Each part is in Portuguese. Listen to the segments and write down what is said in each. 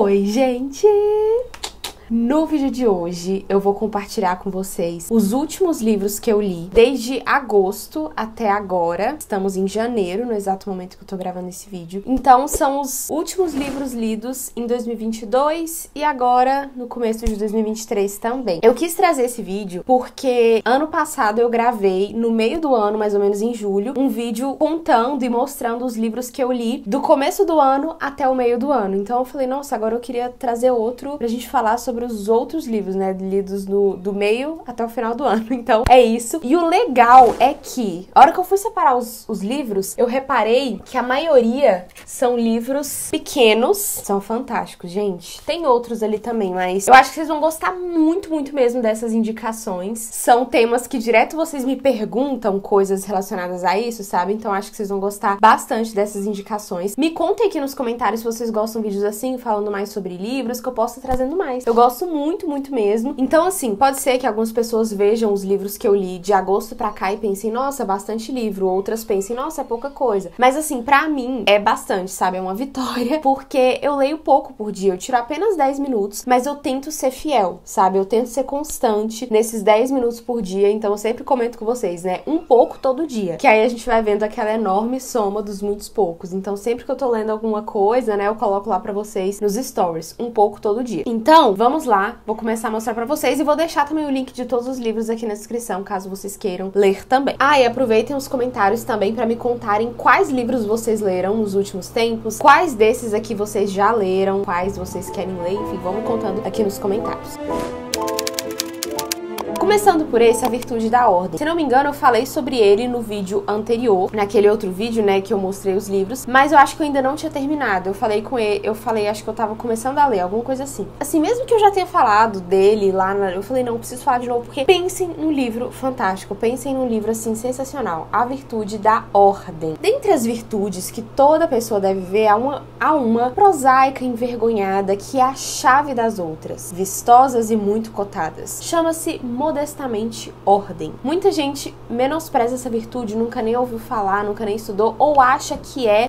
Oi, gente! No vídeo de hoje, eu vou compartilhar com vocês os últimos livros que eu li desde agosto até agora. Estamos em janeiro, no exato momento que eu tô gravando esse vídeo. Então, são os últimos livros lidos em 2022 e agora no começo de 2023 também. Eu quis trazer esse vídeo porque ano passado eu gravei, no meio do ano, mais ou menos em julho, um vídeo contando e mostrando os livros que eu li do começo do ano até o meio do ano. Então, eu falei, nossa, agora eu queria trazer outro pra gente falar sobre sobre os outros livros, né? Lidos do, meio até o final do ano. Então, é isso. E o legal é que, a hora que eu fui separar os, os livros, eu reparei que a maioria são livros pequenos. São fantásticos, gente. Tem outros ali também, mas eu acho que vocês vão gostar muito, muito mesmo dessas indicações. São temas que direto vocês me perguntam coisas relacionadas a isso, sabe? Então acho que vocês vão gostar bastante dessas indicações. Me contem aqui nos comentários se vocês gostam de vídeos assim, falando mais sobre livros, que eu posso estar trazendo mais. Eu gosto gosto muito, muito mesmo. Então, assim, pode ser que algumas pessoas vejam os livros que eu li de agosto para cá e pensem, nossa, bastante livro. Outras pensem, nossa, é pouca coisa. Mas, assim, para mim é bastante, sabe? É uma vitória, porque eu leio pouco por dia. Eu tiro apenas 10 minutos, mas eu tento ser fiel, sabe? Eu tento ser constante nesses 10 minutos por dia. Então, eu sempre comento com vocês, né? Um pouco todo dia. Que aí a gente vai vendo aquela enorme soma dos muitos poucos. Então, sempre que eu tô lendo alguma coisa, né, eu coloco lá para vocês nos stories. Um pouco todo dia. Então, vamos vamos lá, vou começar a mostrar pra vocês e vou deixar também o link de todos os livros aqui na descrição, caso vocês queiram ler também. Ah, e aproveitem os comentários também para me contarem quais livros vocês leram nos últimos tempos, quais desses aqui vocês já leram, quais vocês querem ler, enfim, vamos contando aqui nos comentários. Começando por esse, a virtude da ordem. Se não me engano, eu falei sobre ele no vídeo anterior, naquele outro vídeo, né, que eu mostrei os livros, mas eu acho que eu ainda não tinha terminado. Eu falei com ele, eu falei, acho que eu tava começando a ler, alguma coisa assim. Assim, mesmo que eu já tenha falado dele lá, na, eu falei, não, preciso falar de novo, porque pensem num livro fantástico, pensem num livro, assim, sensacional. A virtude da ordem. Dentre as virtudes que toda pessoa deve ver, há uma, há uma prosaica envergonhada que é a chave das outras, vistosas e muito cotadas. Chama-se modernidade modestamente ordem. Muita gente menospreza essa virtude, nunca nem ouviu falar, nunca nem estudou, ou acha que é,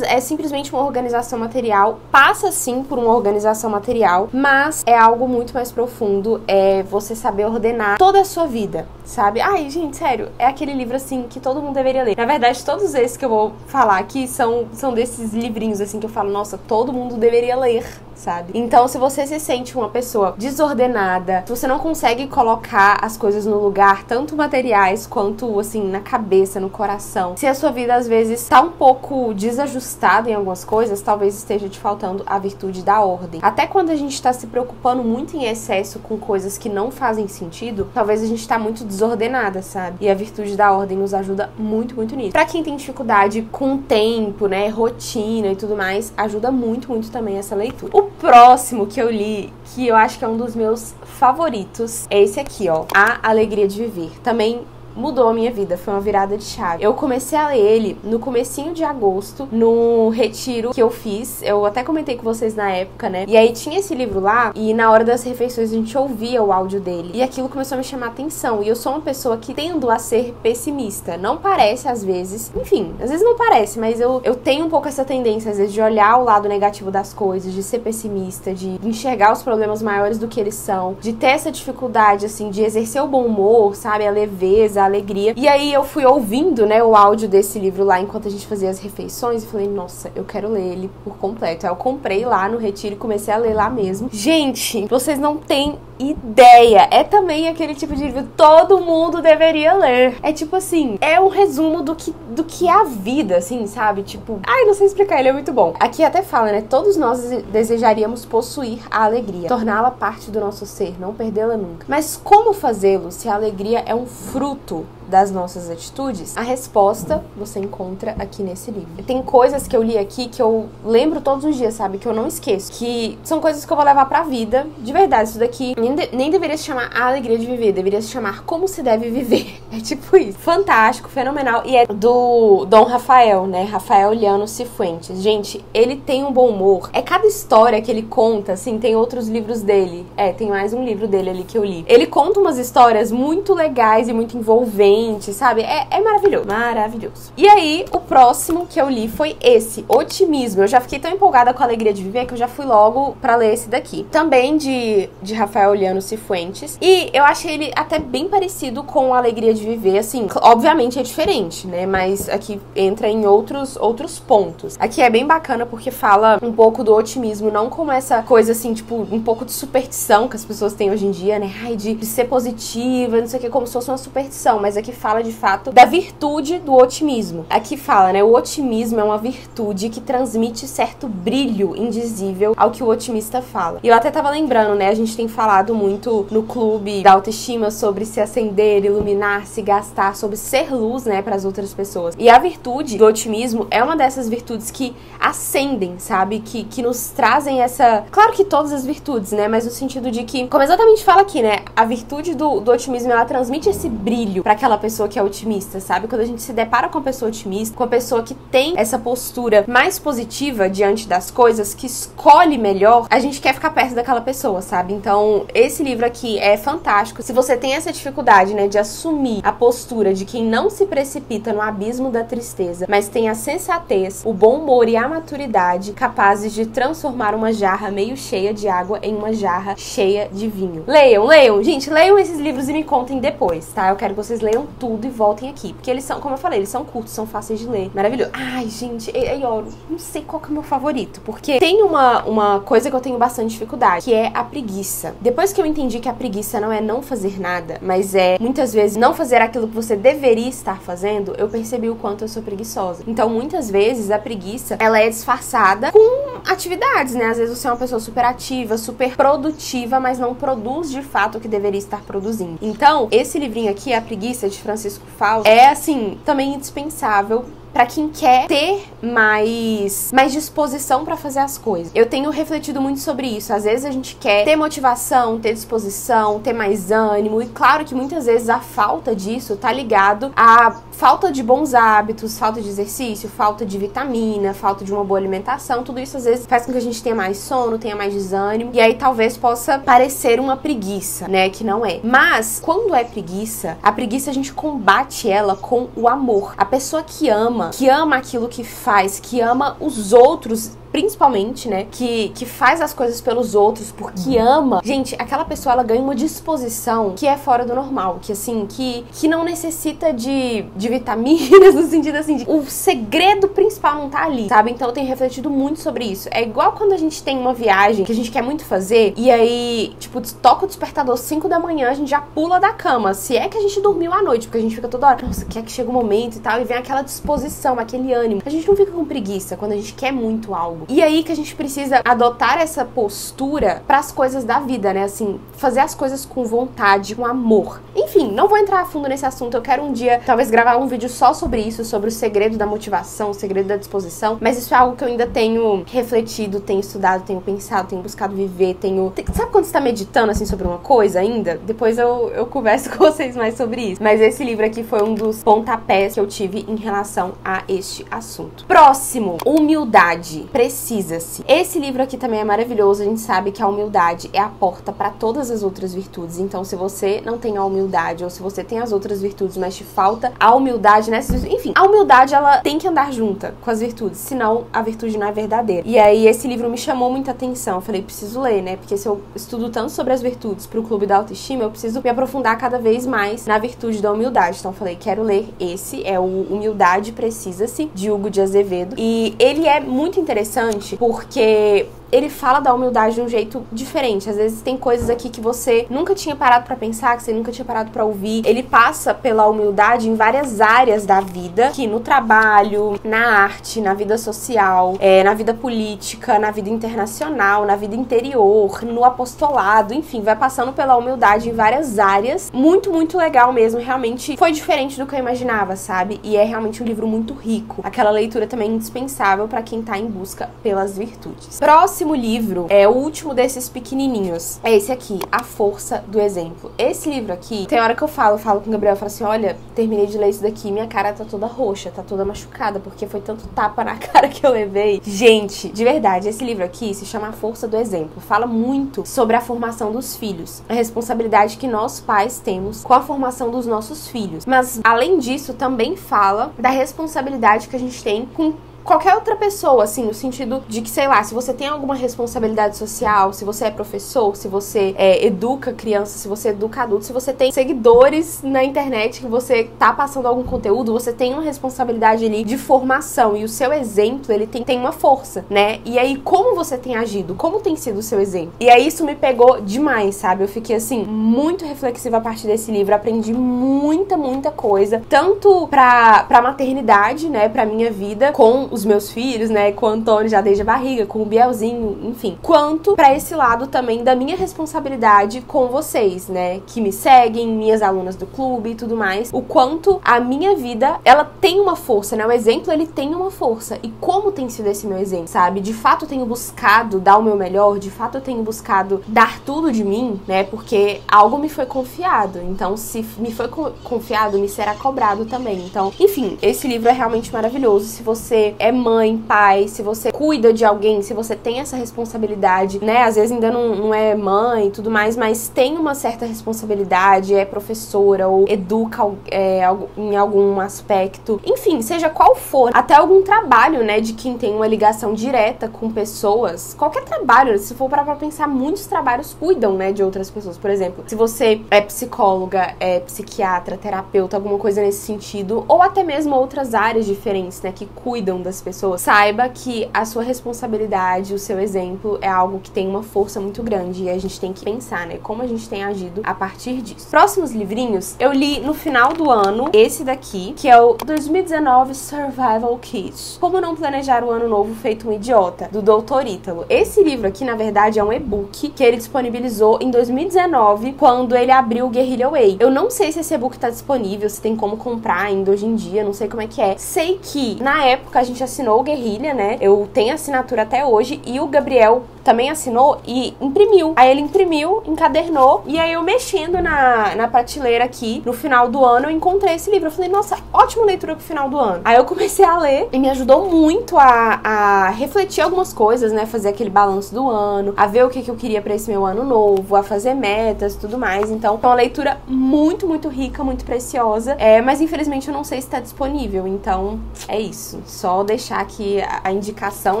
é simplesmente uma organização material. Passa sim por uma organização material, mas é algo muito mais profundo. É você saber ordenar toda a sua vida, sabe? Ai, gente, sério, é aquele livro assim que todo mundo deveria ler. Na verdade, todos esses que eu vou falar aqui são, são desses livrinhos assim que eu falo, nossa, todo mundo deveria ler sabe? Então, se você se sente uma pessoa desordenada, se você não consegue colocar as coisas no lugar, tanto materiais quanto assim na cabeça, no coração, se a sua vida às vezes tá um pouco desajustada em algumas coisas, talvez esteja te faltando a virtude da ordem. Até quando a gente tá se preocupando muito em excesso com coisas que não fazem sentido, talvez a gente tá muito desordenada, sabe? E a virtude da ordem nos ajuda muito, muito nisso. Para quem tem dificuldade com tempo, né, rotina e tudo mais, ajuda muito, muito também essa leitura. O próximo que eu li, que eu acho que é um dos meus favoritos, é esse aqui, ó. A Alegria de Viver. Também mudou a minha vida, foi uma virada de chave. Eu comecei a ler ele no comecinho de agosto, no retiro que eu fiz. Eu até comentei com vocês na época, né? E aí tinha esse livro lá e na hora das refeições a gente ouvia o áudio dele. E aquilo começou a me chamar atenção. E eu sou uma pessoa que tendo a ser pessimista. Não parece às vezes. Enfim, às vezes não parece, mas eu, eu tenho um pouco essa tendência às vezes de olhar o lado negativo das coisas, de ser pessimista, de enxergar os problemas maiores do que eles são, de ter essa dificuldade assim de exercer o bom humor, sabe, a leveza, alegria. E aí eu fui ouvindo, né, o áudio desse livro lá enquanto a gente fazia as refeições e falei, nossa, eu quero ler ele por completo. Aí eu comprei lá no retiro e comecei a ler lá mesmo. Gente, vocês não têm ideia. É também aquele tipo de livro que todo mundo deveria ler. É tipo assim, é um resumo do que, do que é a vida, assim, sabe? Tipo, ai, não sei explicar, ele é muito bom. Aqui até fala, né? Todos nós desejaríamos possuir a alegria, torná-la parte do nosso ser, não perdê-la nunca. Mas como fazê-lo se a alegria é um fruto das nossas atitudes? A resposta você encontra aqui nesse livro. Tem coisas que eu li aqui que eu lembro todos os dias, sabe? Que eu não esqueço. Que são coisas que eu vou levar pra vida. De verdade, isso daqui nem, de, nem deveria se chamar a alegria de viver, deveria se chamar como se deve viver. É tipo isso. Fantástico, fenomenal. E é do Dom Rafael, né? Rafael Liano Cifuentes. Gente, ele tem um bom humor. É cada história que ele conta, assim, tem outros livros dele. É, tem mais um livro dele ali que eu li. Ele conta umas histórias muito legais e muito envolventes diferente, sabe? É, é maravilhoso, maravilhoso. E aí, o próximo que eu li foi esse, Otimismo. Eu já fiquei tão empolgada com a alegria de viver que eu já fui logo para ler esse daqui. Também de, de Rafael Liano Cifuentes. E eu achei ele até bem parecido com a Alegria de Viver, assim, obviamente é diferente, né? Mas aqui entra em outros, outros pontos. Aqui é bem bacana porque fala um pouco do otimismo, não como essa coisa assim, tipo, um pouco de superstição que as pessoas têm hoje em dia, né? Ai, de, de ser positiva, não sei o que, como se fosse uma superstição. Mas aqui fala de fato da virtude do otimismo. Aqui fala, né? O otimismo é uma virtude que transmite certo brilho indizível ao que o otimista fala. E eu até tava lembrando, né? A gente tem falado muito no clube da autoestima sobre se acender, iluminar, se gastar, sobre ser luz, né, para as outras pessoas. E a virtude do otimismo é uma dessas virtudes que acendem, sabe? Que, que nos trazem essa. Claro que todas as virtudes, né? Mas no sentido de que, como exatamente fala aqui, né? A virtude do, do otimismo ela transmite esse brilho para aquela pessoa que é otimista, sabe? Quando a gente se depara com uma pessoa otimista, com uma pessoa que tem essa postura mais positiva diante das coisas, que escolhe melhor, a gente quer ficar perto daquela pessoa, sabe? Então, esse livro aqui é fantástico. Se você tem essa dificuldade, né, de assumir a postura de quem não se precipita no abismo da tristeza, mas tem a sensatez, o bom humor e a maturidade capazes de transformar uma jarra meio cheia de água em uma jarra cheia de vinho. Leiam, leiam, gente, leiam esses livros e me contem depois, tá? Eu quero que vocês leiam tudo e voltem aqui, porque eles são, como eu falei, eles são curtos, são fáceis de ler. Maravilhoso. Ai, gente, ó, não sei qual que é o meu favorito, porque tem uma, uma coisa que eu tenho bastante dificuldade, que é a preguiça. Depois que eu entendi que a preguiça não é não fazer nada, mas é muitas vezes não fazer aquilo que você deveria estar fazendo, eu percebi o quanto eu sou preguiçosa. Então, muitas vezes a preguiça, ela é disfarçada com atividades, né? Às vezes você é uma pessoa super ativa, super produtiva, mas não produz de fato o que deveria estar produzindo. Então, esse livrinho aqui, A Preguiça de Francisco Fausto, é assim, também indispensável para quem quer ter mais, mais disposição para fazer as coisas. Eu tenho refletido muito sobre isso. Às vezes a gente quer ter motivação, ter disposição, ter mais ânimo, e claro que muitas vezes a falta disso tá ligado à falta de bons hábitos, falta de exercício, falta de vitamina, falta de uma boa alimentação. Tudo isso às vezes faz com que a gente tenha mais sono, tenha mais desânimo, e aí talvez possa parecer uma preguiça, né? Que não é. Mas quando é preguiça, a preguiça a gente combate ela com o amor. A pessoa que ama que ama aquilo que faz, que ama os outros principalmente, né, que, que faz as coisas pelos outros porque ama, gente, aquela pessoa ela ganha uma disposição que é fora do normal, que assim, que, que não necessita de, de vitaminas, no sentido assim, de, o segredo principal não tá ali, sabe? Então eu tenho refletido muito sobre isso. É igual quando a gente tem uma viagem que a gente quer muito fazer e aí, tipo, toca o despertador 5 da manhã, a gente já pula da cama. Se é que a gente dormiu à noite, porque a gente fica toda hora, nossa, quer que chega o um momento e tal, e vem aquela disposição, aquele ânimo. A gente não fica com preguiça quando a gente quer muito algo. E aí que a gente precisa adotar essa postura para as coisas da vida, né? Assim, fazer as coisas com vontade, com amor. Enfim, não vou entrar a fundo nesse assunto. Eu quero um dia, talvez, gravar um vídeo só sobre isso, sobre o segredo da motivação, o segredo da disposição. Mas isso é algo que eu ainda tenho refletido, tenho estudado, tenho pensado, tenho buscado viver, tenho. Sabe quando você tá meditando assim sobre uma coisa ainda? Depois eu, eu converso com vocês mais sobre isso. Mas esse livro aqui foi um dos pontapés que eu tive em relação a este assunto. Próximo, humildade. Precisa-se. Esse livro aqui também é maravilhoso. A gente sabe que a humildade é a porta para todas as outras virtudes. Então, se você não tem a humildade ou se você tem as outras virtudes, mas te falta a humildade nessas, enfim, a humildade ela tem que andar junta com as virtudes, senão a virtude não é verdadeira. E aí esse livro me chamou muita atenção. Eu falei, preciso ler, né? Porque se eu estudo tanto sobre as virtudes pro clube da autoestima, eu preciso me aprofundar cada vez mais na virtude da humildade. Então, eu falei, quero ler esse, é o Humildade Precisa-se de Hugo de Azevedo. E ele é muito interessante porque ele fala da humildade de um jeito diferente. Às vezes tem coisas aqui que você nunca tinha parado para pensar, que você nunca tinha parado para ouvir. Ele passa pela humildade em várias áreas da vida, que no trabalho, na arte, na vida social, é, na vida política, na vida internacional, na vida interior, no apostolado, enfim, vai passando pela humildade em várias áreas. Muito, muito legal mesmo. Realmente foi diferente do que eu imaginava, sabe? E é realmente um livro muito rico. Aquela leitura também indispensável para quem tá em busca pelas virtudes. Próximo próximo livro é o último desses pequenininhos. É esse aqui, A Força do Exemplo. Esse livro aqui, tem hora que eu falo, falo com o Gabriel, falo assim, olha, terminei de ler isso daqui, minha cara tá toda roxa, tá toda machucada, porque foi tanto tapa na cara que eu levei. Gente, de verdade, esse livro aqui se chama A Força do Exemplo. Fala muito sobre a formação dos filhos, a responsabilidade que nós pais temos com a formação dos nossos filhos. Mas além disso, também fala da responsabilidade que a gente tem com qualquer outra pessoa, assim, no sentido de que, sei lá, se você tem alguma responsabilidade social, se você é professor, se você é, educa criança, se você educa adulto, se você tem seguidores na internet que você tá passando algum conteúdo, você tem uma responsabilidade ali de formação e o seu exemplo, ele tem, tem uma força, né? E aí, como você tem agido? Como tem sido o seu exemplo? E aí, isso me pegou demais, sabe? Eu fiquei, assim, muito reflexiva a partir desse livro, aprendi muita, muita coisa, tanto pra, pra maternidade, né, pra minha vida, com os meus filhos, né, com o Antônio já desde a barriga, com o Bielzinho, enfim, quanto para esse lado também da minha responsabilidade com vocês, né, que me seguem, minhas alunas do clube e tudo mais, o quanto a minha vida, ela tem uma força, né, o exemplo ele tem uma força e como tem sido esse meu exemplo, sabe? De fato eu tenho buscado dar o meu melhor, de fato eu tenho buscado dar tudo de mim, né, porque algo me foi confiado, então se me foi confiado, me será cobrado também. Então, enfim, esse livro é realmente maravilhoso. Se você é é mãe, pai, se você cuida de alguém, se você tem essa responsabilidade, né? Às vezes ainda não, não é mãe e tudo mais, mas tem uma certa responsabilidade, é professora ou educa é, em algum aspecto. Enfim, seja qual for, até algum trabalho, né, de quem tem uma ligação direta com pessoas, qualquer trabalho, se for para pensar, muitos trabalhos cuidam, né, de outras pessoas. Por exemplo, se você é psicóloga, é psiquiatra, terapeuta, alguma coisa nesse sentido, ou até mesmo outras áreas diferentes, né, que cuidam das pessoas, saiba que a sua responsabilidade, o seu exemplo é algo que tem uma força muito grande e a gente tem que pensar, né, como a gente tem agido a partir disso. Próximos livrinhos, eu li no final do ano esse daqui, que é o 2019 Survival Kit. Como não planejar o ano novo feito um idiota, do Dr. Ítalo. Esse livro aqui, na verdade, é um e-book que ele disponibilizou em 2019, quando ele abriu o Guerrilla Way. Eu não sei se esse e-book tá disponível, se tem como comprar ainda hoje em dia, não sei como é que é. Sei que na época a gente assinou o Guerrilha, né? Eu tenho assinatura até hoje e o Gabriel também assinou e imprimiu. Aí ele imprimiu, encadernou e aí eu mexendo na, na prateleira aqui no final do ano eu encontrei esse livro. Eu falei, nossa, ótima leitura pro final do ano. Aí eu comecei a ler e me ajudou muito a, a refletir algumas coisas, né? Fazer aquele balanço do ano, a ver o que, que eu queria para esse meu ano novo, a fazer metas e tudo mais. Então, é uma leitura muito, muito rica, muito preciosa. É, mas infelizmente eu não sei se tá disponível. Então, é isso. Só deixar aqui a indicação,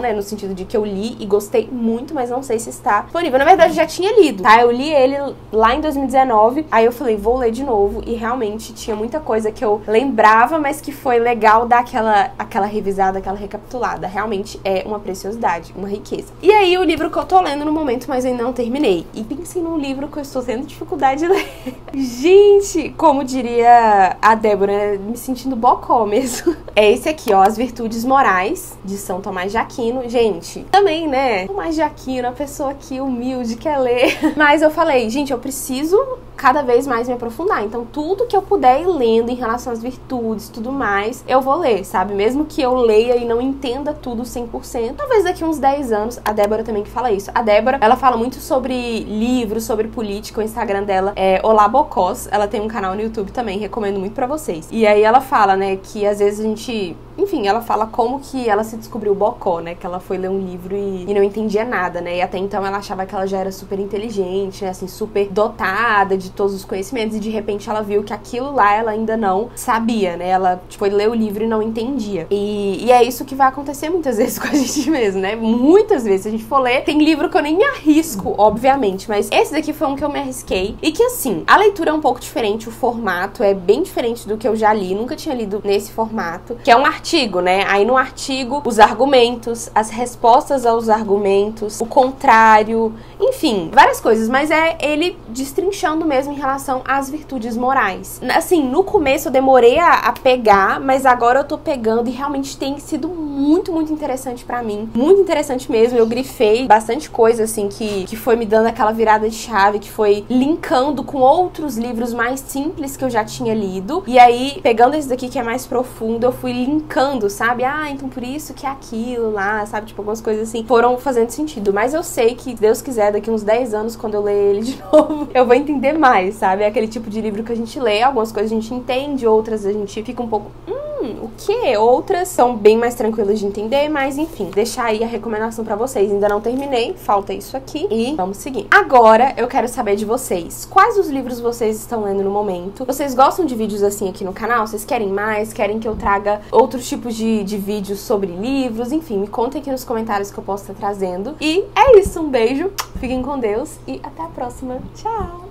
né? No sentido de que eu li e gostei muito, mas não sei se está disponível. Na verdade, eu já tinha lido, tá? Eu li ele lá em 2019, aí eu falei, vou ler de novo. E realmente tinha muita coisa que eu lembrava, mas que foi legal dar aquela, aquela revisada, aquela recapitulada. Realmente é uma preciosidade, uma riqueza. E aí, o livro que eu tô lendo no momento, mas ainda não terminei. E pensei num livro que eu estou tendo dificuldade de ler. Gente, como diria a Débora, me sentindo bocó mesmo. É esse aqui, ó, As Virtudes Morais, de São Tomás de Aquino. Gente, também, né? Tomás de Aquino, a pessoa aqui humilde, quer ler. Mas eu falei, gente, eu preciso cada vez mais me aprofundar. Então, tudo que eu puder ir lendo em relação às virtudes, tudo mais, eu vou ler, sabe? Mesmo que eu leia e não entenda tudo 100%, talvez daqui uns 10 anos, a Débora também que fala isso. A Débora, ela fala muito sobre livros, sobre política, o Instagram dela é Olá Bocós, ela tem um canal no YouTube também, recomendo muito para vocês. E aí ela fala, né, que às vezes a gente enfim, ela fala como que ela se descobriu bocó, né? Que ela foi ler um livro e, e, não entendia nada, né? E até então ela achava que ela já era super inteligente, né? Assim, super dotada de todos os conhecimentos. E de repente ela viu que aquilo lá ela ainda não sabia, né? Ela, tipo, leu o livro e não entendia. E, e é isso que vai acontecer muitas vezes com a gente mesmo, né? Muitas vezes, se a gente for ler, tem livro que eu nem me arrisco, obviamente. Mas esse daqui foi um que eu me arrisquei. E que, assim, a leitura é um pouco diferente, o formato é bem diferente do que eu já li. Nunca tinha lido nesse formato. Que é um artigo, né? Aí no artigo, os argumentos, as respostas aos argumentos, o contrário, enfim, várias coisas, mas é ele destrinchando mesmo mesmo em relação às virtudes morais. Assim, no começo eu demorei a, a pegar, mas agora eu tô pegando e realmente tem sido muito, muito interessante para mim. Muito interessante mesmo. Eu grifei bastante coisa, assim, que, que foi me dando aquela virada de chave, que foi linkando com outros livros mais simples que eu já tinha lido. E aí, pegando esse daqui que é mais profundo, eu fui linkando, sabe? Ah, então por isso que é aquilo lá, sabe? Tipo, algumas coisas assim foram fazendo sentido. Mas eu sei que, Deus quiser, daqui uns 10 anos, quando eu ler ele de novo, eu vou entender mais, sabe? É aquele tipo de livro que a gente lê, algumas coisas a gente entende, outras a gente fica um pouco. O que? Outras são bem mais tranquilas de entender, mas enfim, deixar aí a recomendação para vocês. Ainda não terminei, falta isso aqui e vamos seguir. Agora eu quero saber de vocês, quais os livros vocês estão lendo no momento? Vocês gostam de vídeos assim aqui no canal? Vocês querem mais? Querem que eu traga outros tipos de, de vídeos sobre livros? Enfim, me contem aqui nos comentários que eu posso estar trazendo. E é isso, um beijo, fiquem com Deus e até a próxima. Tchau!